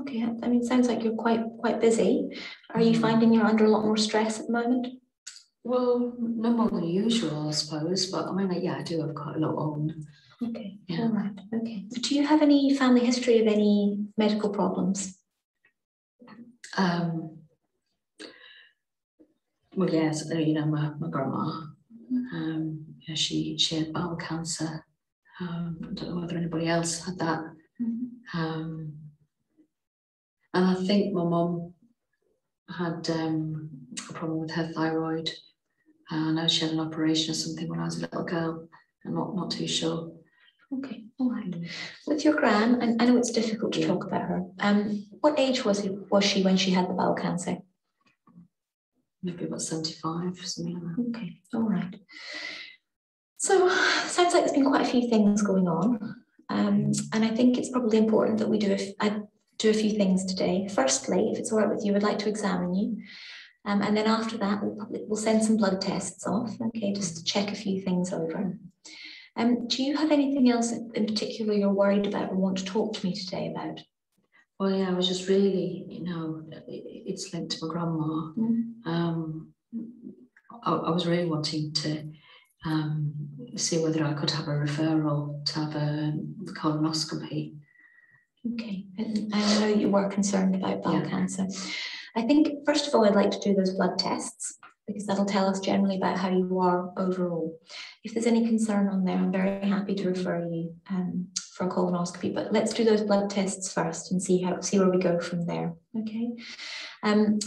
Okay, I mean, sounds like you're quite quite busy. Are you Mm. finding you're under a lot more stress at the moment? Well, no more than usual, I suppose. But I mean, yeah, I do have quite a lot on. Okay, Yeah. all right, okay. Do you have any family history of any medical problems? Um, well, yes, uh, you know, my, my grandma, um, yeah, she she had bowel cancer. Um, I don't know whether anybody else had that. Um, and I think my mum had um, a problem with her thyroid. I know she had an operation or something when I was a little girl. I'm not, not too sure. Okay, all right. With your gran, and I know it's difficult to Yeah. talk about her. Um, what age was it, was she when she had the bowel cancer? Maybe about 75, something like that. Okay, all right. So sounds like there's been quite a few things going on. Um, and I think it's probably important that we do a, I do a few things today. Firstly, if it's all right with you, I'd like to examine you. Um, and then after that, we'll, probably, we'll send some blood tests off, okay, just to check a few things over. Um, do you have anything else in particular you're worried about or want to talk to me today about? Well, yeah, I was just really, you know, it's linked to my grandma. Mm. Um, I, I was really wanting to um, see whether I could have a referral to have a colonoscopy. Okay, and I know you were concerned about bowel Yeah. cancer. I think, first of all, I'd like to do those blood tests because that'll tell us generally about how you are overall. If there's any concern on there, I'm very happy to refer you um, for a colonoscopy, but let's do those blood tests first and see how see where we go from there. Okay. Um,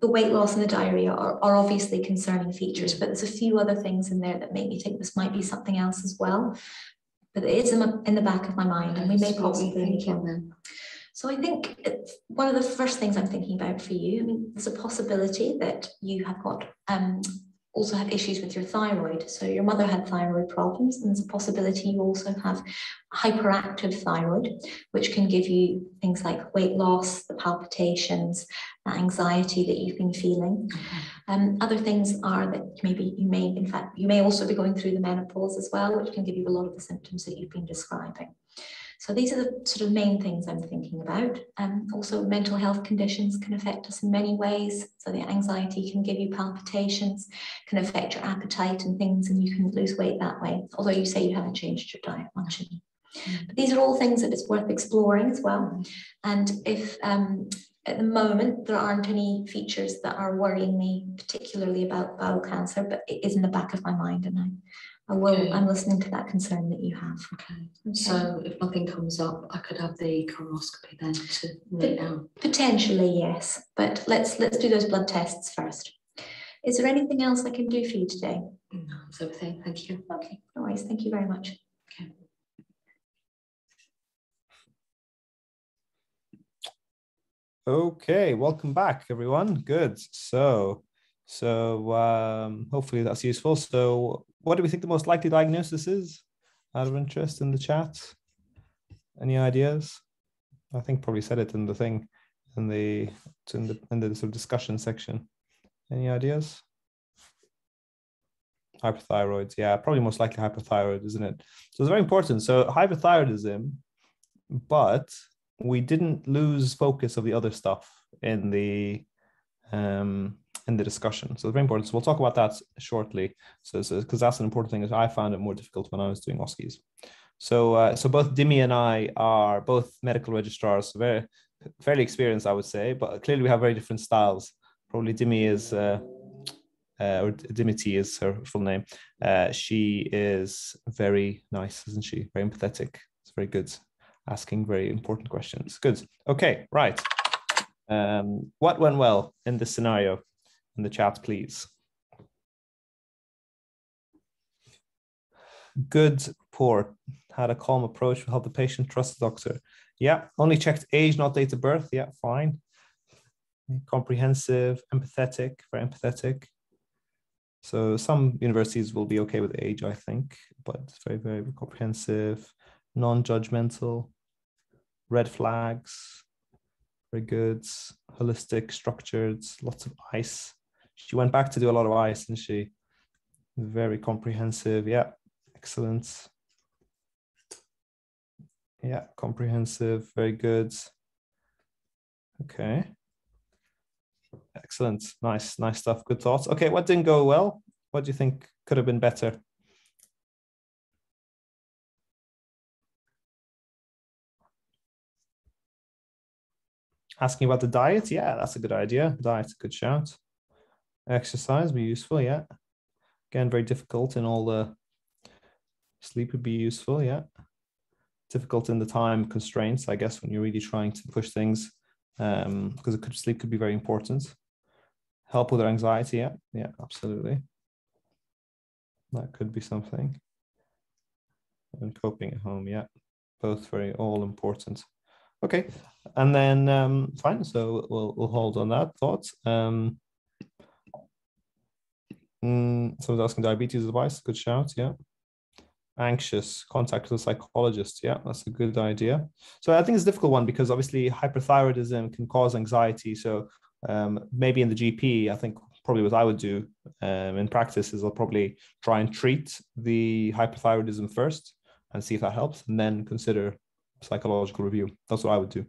the weight loss and the diarrhea are, are obviously concerning features, but there's a few other things in there that make me think this might be something else as well. But it is in the, in the back of my mind, and we may So what were you possibly need thinking help. So I think one of the first things I'm thinking about for you, I mean, there's a possibility that you have got um, also have issues with your thyroid. So your mother had thyroid problems, and there's a possibility you also have hyperactive thyroid, which can give you things like weight loss, the palpitations, the anxiety that you've been feeling. Um, other things are that maybe you may, in fact, you may also be going through the menopause as well, which can give you a lot of the symptoms that you've been describing. So these are the sort of main things I'm thinking about. Um, also, mental health conditions can affect us in many ways. So the anxiety can give you palpitations, can affect your appetite and things, and you can lose weight that way. Although you say you haven't changed your diet much. But these are all things that it's worth exploring as well. And if um, at the moment there aren't any features that are worrying me particularly about bowel cancer, but it is in the back of my mind, and I, I will. Okay. I'm listening to that concern that you have. Okay. So if nothing comes up, I could have the colonoscopy then to it out. Potentially, yes, but let's let's do those blood tests first. Is there anything else I can do for you today? No, that's everything. Thank you. Okay, no worries. Thank you very much. Okay, welcome back, everyone. Good. So, so um, hopefully that's useful. So, what do we think the most likely diagnosis is? Out of interest in the chat, any ideas? I think probably said it in the thing, in the in the in the sort of discussion section. Any ideas? Hypothyroids, yeah, probably most likely hypothyroid, isn't it? So it's very important. So hypothyroidism, but we didn't lose focus of the other stuff in the um in the discussion so it's very important so we'll talk about that shortly so because that's an important thing is i found it more difficult when i was doing OSCEs so uh, so both dimi and i are both medical registrars very fairly experienced i would say but clearly we have very different styles probably dimi is uh, uh, or Dimity is her full name. Uh, she is very nice, isn't she? Very empathetic. It's very good asking very important questions. Good. Okay, right. Um, what went well in this scenario? In the chat, please. Good report. Had a calm approach to help the patient trust the doctor. Yeah, only checked age, not date of birth. Yeah, fine. Comprehensive, empathetic, very empathetic. So some universities will be okay with age, I think, but very, very comprehensive, non-judgmental red flags, very good. Holistic, structured, lots of ICE. She went back to do a lot of ICE, didn't she? Very comprehensive. Yeah, excellent. Yeah, comprehensive, very good. Okay. Excellent. Nice, nice stuff. Good thoughts. Okay, what didn't go well? What do you think could have been better? Asking about the diet. Yeah, that's a good idea. Diet's a good shout. Exercise would be useful. Yeah. Again, very difficult in all the sleep would be useful. Yeah. Difficult in the time constraints, I guess, when you're really trying to push things because um, could sleep could be very important. Help with anxiety. Yeah. Yeah, absolutely. That could be something. And coping at home. Yeah. Both very all important. Okay, and then um, fine. So we'll we'll hold on that thought. Um, mm, someone's asking diabetes advice. Good shout. Yeah. Anxious, contact with a psychologist. Yeah, that's a good idea. So I think it's a difficult one because obviously hyperthyroidism can cause anxiety. So um, maybe in the GP, I think probably what I would do um, in practice is I'll probably try and treat the hyperthyroidism first and see if that helps, and then consider psychological review. That's what I would do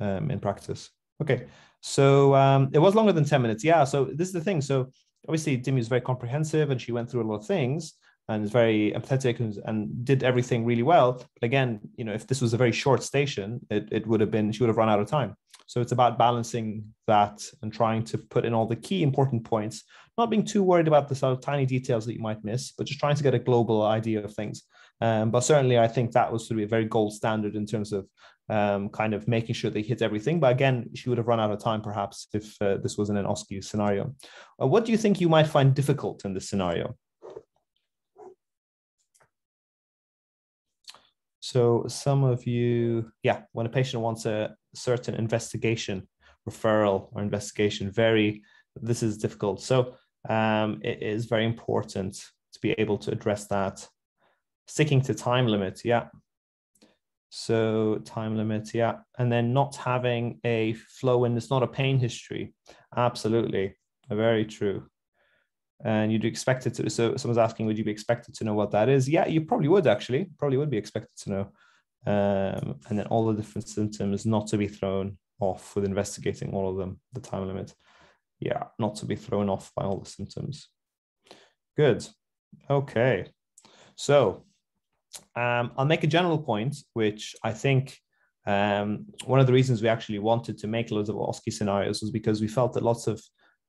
um, in practice. Okay, so um, it was longer than 10 minutes. Yeah, so this is the thing. So obviously, Dimi is very comprehensive and she went through a lot of things and is very empathetic and, and, did everything really well. But again, you know, if this was a very short station, it, it would have been, she would have run out of time. So it's about balancing that and trying to put in all the key important points, not being too worried about the sort of tiny details that you might miss, but just trying to get a global idea of things. Um, but certainly, I think that was sort of a very gold standard in terms of um, kind of making sure they hit everything. But again, she would have run out of time perhaps if uh, this wasn't an OSCE scenario. Uh, what do you think you might find difficult in this scenario? So some of you, yeah, when a patient wants a certain investigation, referral or investigation, very, this is difficult. So um, it is very important to be able to address that sticking to time limit yeah. So time limit yeah. And then not having a flow and it's not a pain history. Absolutely. Very true. And you'd expect it to so someone's asking would you be expected to know what that is? Yeah you probably would actually. Probably would be expected to know. Um, and then all the different symptoms not to be thrown off with investigating all of them the time limit. Yeah not to be thrown off by all the symptoms. Good. Okay. So um, I'll make a general point, which I think um, one of the reasons we actually wanted to make loads of OSCE scenarios was because we felt that lots of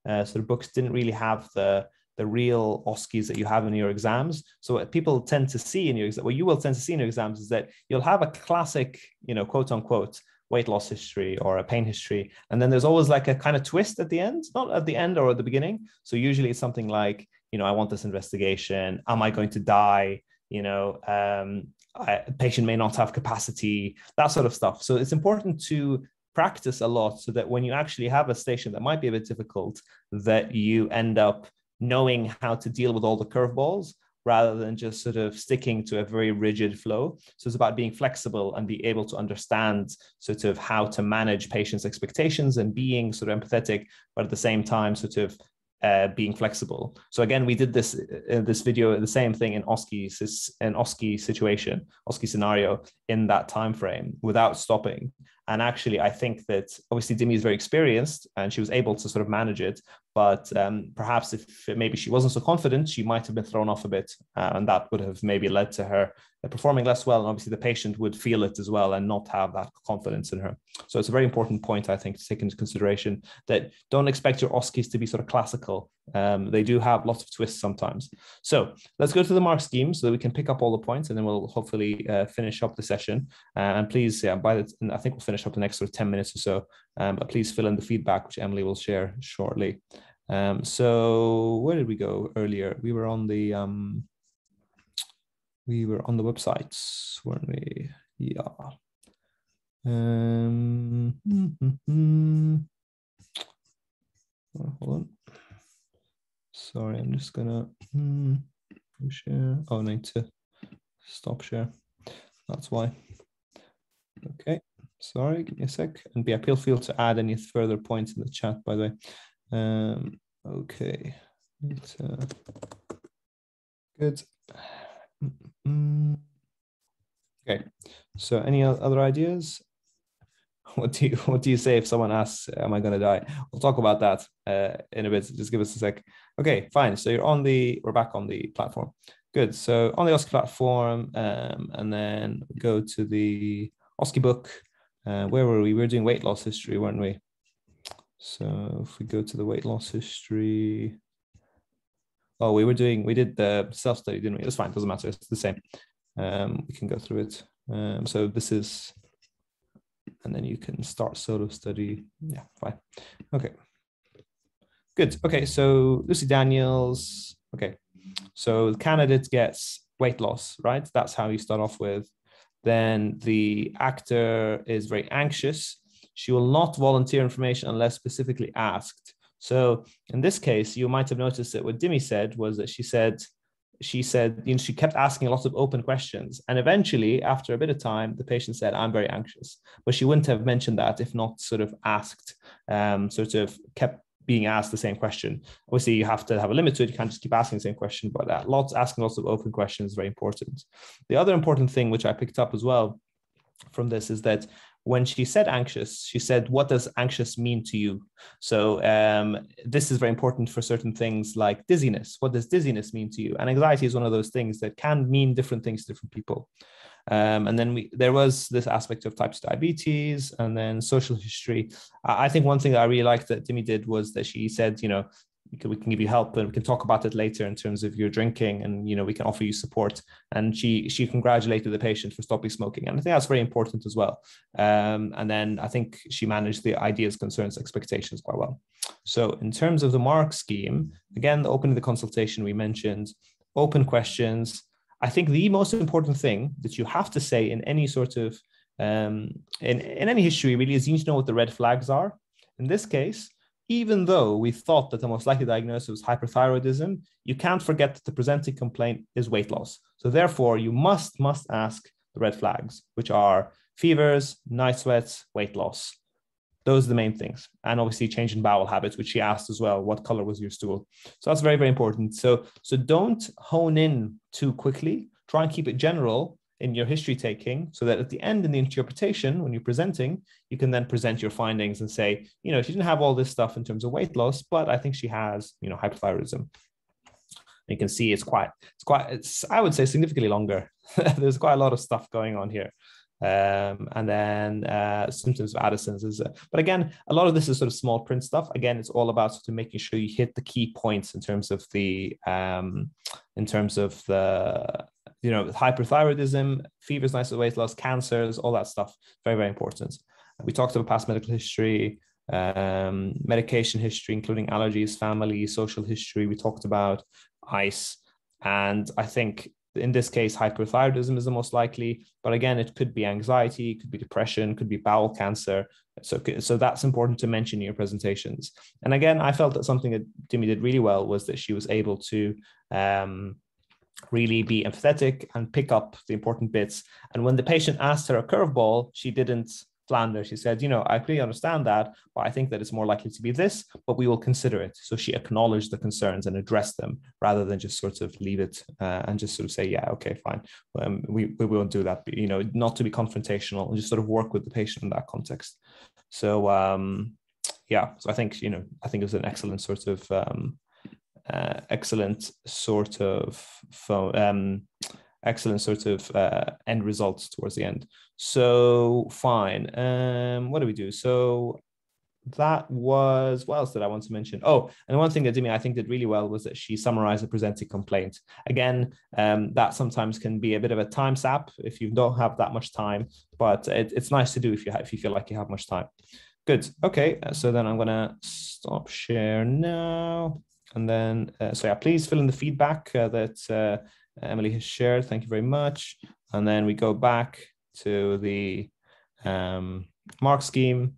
uh, sort of books didn't really have the the real OSCEs that you have in your exams. So what people tend to see in your exam, what you will tend to see in your exams is that you'll have a classic, you know, quote unquote, weight loss history or a pain history. And then there's always like a kind of twist at the end, not at the end or at the beginning. So usually it's something like, you know, I want this investigation. Am I going to die? You know um, a patient may not have capacity that sort of stuff so it's important to practice a lot so that when you actually have a station that might be a bit difficult that you end up knowing how to deal with all the curveballs rather than just sort of sticking to a very rigid flow. So it's about being flexible and be able to understand sort of how to manage patients' expectations and being sort of empathetic, but at the same time, sort of uh, being flexible. So again, we did this in this video, the same thing in OSCE, an OSCE situation, OSCE scenario in that time frame without stopping. And actually, I think that obviously Dimi is very experienced and she was able to sort of manage it. But um, perhaps if maybe she wasn't so confident, she might have been thrown off a bit, uh, and that would have maybe led to her performing less well. And obviously, the patient would feel it as well and not have that confidence in her. So it's a very important point, I think, to take into consideration that don't expect your OSCEs to be sort of classical. Um, they do have lots of twists sometimes. So let's go to the mark scheme so that we can pick up all the points, and then we'll hopefully uh, finish up the session. Uh, and please, yeah, by the I think we'll finish up the next sort of ten minutes or so. Um, but please fill in the feedback, which Emily will share shortly. Um, so where did we go earlier? We were on the um, we were on the websites, weren't we? Yeah. Um, oh, hold on. Sorry, I'm just gonna mm, share. Oh, I need to stop share. That's why. Okay, sorry, give me a sec. And yeah, feel to add any further points in the chat, by the way. Um, okay. It's, good. Mm, okay. So any other ideas? What do you what do you say if someone asks, "Am I going to die?" We'll talk about that uh, in a bit. Just give us a sec. Okay, fine. So you're on the. We're back on the platform. Good. So on the OSCE platform, um, and then go to the OSCE book. Uh, where were we? We were doing weight loss history, weren't we? So if we go to the weight loss history, oh, we were doing, we did the self study, didn't we? It's fine, doesn't matter. It's the same. Um, we can go through it. Um, so this is, and then you can start solo study. Yeah, fine. Okay. Good. Okay. So Lucy Daniels. Okay. So the candidate gets weight loss, right? That's how you start off with. Then the actor is very anxious she will not volunteer information unless specifically asked. So in this case, you might have noticed that what Dimi said was that she said, she said, you know, she kept asking a lot of open questions. And eventually, after a bit of time, the patient said, I'm very anxious. But she wouldn't have mentioned that if not sort of asked, um, sort of kept being asked the same question. Obviously, you have to have a limit to it. You can't just keep asking the same question, but that lots asking lots of open questions is very important. The other important thing, which I picked up as well from this, is that when she said anxious, she said, What does anxious mean to you? So, um, this is very important for certain things like dizziness. What does dizziness mean to you? And anxiety is one of those things that can mean different things to different people. Um, and then we, there was this aspect of type 2 diabetes and then social history. I think one thing that I really liked that Dimi did was that she said, you know, we can, we can give you help and we can talk about it later in terms of your drinking and you know we can offer you support. And she she congratulated the patient for stopping smoking. And i think that's very important as well. Um, and then i think she managed the ideas concerns expectations quite well. So in terms of the mark scheme again the opening the consultation we mentioned open questions. I think the most important thing that you have to say in any sort of um, in, in any history really is you need to know what the red flags are. In this case even though we thought that the most likely diagnosis was hyperthyroidism, you can't forget that the presenting complaint is weight loss. So therefore, you must, must ask the red flags, which are fevers, night sweats, weight loss. Those are the main things. And obviously change in bowel habits, which she asked as well, what color was your stool? So that's very, very important. So, so don't hone in too quickly. Try and keep it general in your history taking so that at the end in the interpretation when you're presenting you can then present your findings and say you know she didn't have all this stuff in terms of weight loss but i think she has you know hypothyroidism. You can see it's quite it's quite it's i would say significantly longer. There's quite a lot of stuff going on here. Um, and then uh, symptoms of Addison's is, uh, but again, a lot of this is sort of small print stuff. Again, it's all about sort of making sure you hit the key points in terms of the, um, in terms of the you know, hyperthyroidism, fevers, nice weight loss, cancers, all that stuff. Very, very important. We talked about past medical history, um, medication history, including allergies, family, social history. We talked about ICE. And I think in this case, hyperthyroidism is the most likely. But again, it could be anxiety, could be depression, could be bowel cancer. So, so that's important to mention in your presentations. And again, I felt that something that Dimi did really well was that she was able to um, really be empathetic and pick up the important bits. And when the patient asked her a curveball, she didn't flounder. She said, you know, I clearly understand that, but I think that it's more likely to be this, but we will consider it. So she acknowledged the concerns and addressed them rather than just sort of leave it uh, and just sort of say, yeah, okay, fine. Um, we, we won't do that, but, you know, not to be confrontational and just sort of work with the patient in that context. So, um, yeah, so I think, you know, I think it was an excellent sort of um, uh, excellent sort of um, excellent sort of uh, end results towards the end. So fine. Um, what do we do? So that was what else did I want to mention? Oh, and one thing that Dimi I think did really well was that she summarized the presented complaint. Again, um, that sometimes can be a bit of a time sap if you don't have that much time, but it, it's nice to do if you if you feel like you have much time. Good. Okay, so then I'm gonna stop share now. And then, uh, so yeah, please fill in the feedback uh, that uh, Emily has shared. Thank you very much. And then we go back to the um, mark scheme.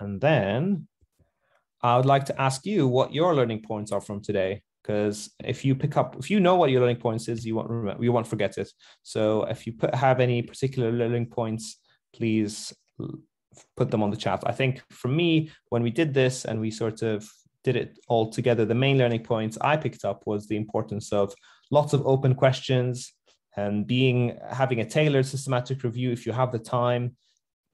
And then I would like to ask you what your learning points are from today. Because if you pick up, if you know what your learning points is, you won't you won't forget it. So if you put, have any particular learning points, please put them on the chat. I think for me, when we did this and we sort of did it all together, the main learning points I picked up was the importance of lots of open questions and being having a tailored systematic review if you have the time,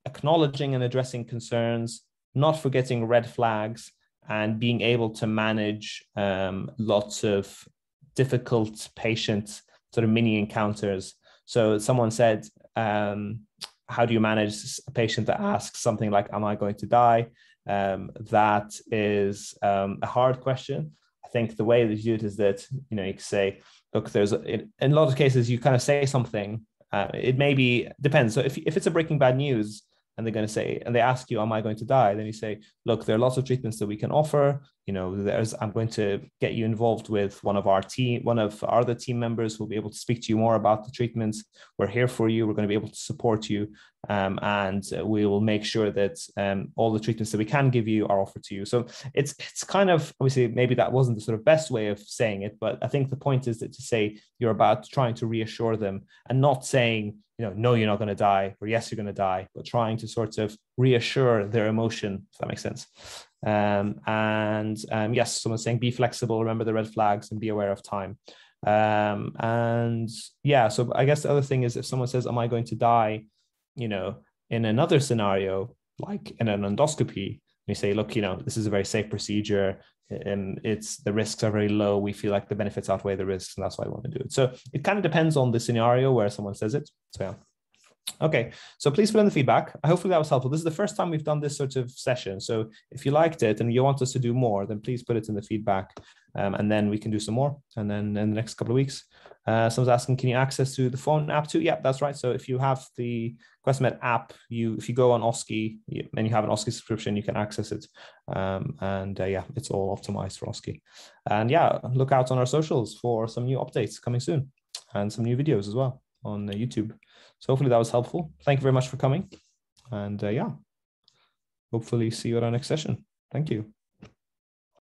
acknowledging and addressing concerns, not forgetting red flags, and being able to manage um, lots of difficult patient sort of mini encounters. So someone said, um, how do you manage a patient that asks something like, am I going to die? Um, that is um, a hard question. I think the way that you do it is that, you know, you say, look, there's, a, in a lot of cases, you kind of say something. Uh, it maybe depends. So if, if it's a breaking bad news, and they're going to say, and they ask you, am I going to die? Then you say, look, there are lots of treatments that we can offer. You know, there's, I'm going to get you involved with one of our team, one of our other team members who will be able to speak to you more about the treatments. We're here for you. We're going to be able to support you. Um, and we will make sure that um, all the treatments that we can give you are offered to you. So it's, it's kind of, obviously, maybe that wasn't the sort of best way of saying it, but I think the point is that to say you're about trying to reassure them and not saying, you know, no, you're not going to die, or yes, you're going to die, but trying to sort of reassure their emotion, if that makes sense. Um, and um, yes, someone's saying be flexible, remember the red flags, and be aware of time. Um, and yeah, so I guess the other thing is if someone says, Am I going to die? You know, in another scenario, like in an endoscopy, you say, Look, you know, this is a very safe procedure and it's the risks are very low. We feel like the benefits outweigh the risks, and that's why I want to do it. So it kind of depends on the scenario where someone says it. So yeah. Okay, so please put in the feedback. Hopefully that was helpful. This is the first time we've done this sort of session. So if you liked it and you want us to do more, then please put it in the feedback um, and then we can do some more. And then in the next couple of weeks, uh, someone's asking, can you access to the phone app too? Yeah, that's right. So if you have the Quesmed app, you if you go on OSCE and you have an OSCE subscription, you can access it. Um, and uh, yeah, it's all optimized for OSCE. And yeah, look out on our socials for some new updates coming soon and some new videos as well on uh, YouTube. So hopefully that was helpful. Thank you very much for coming. And uh, yeah, hopefully see you at our next session. Thank you.